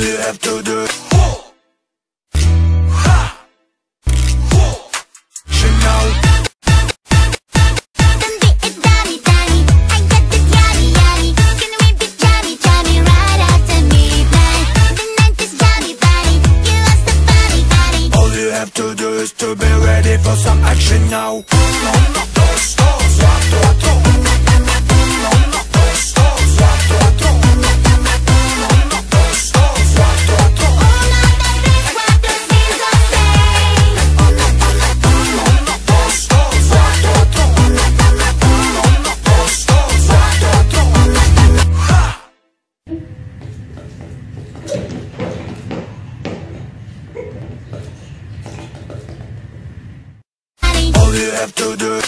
All you have to do Don't. All you have to do is to be ready for some action now Uno, all you have to do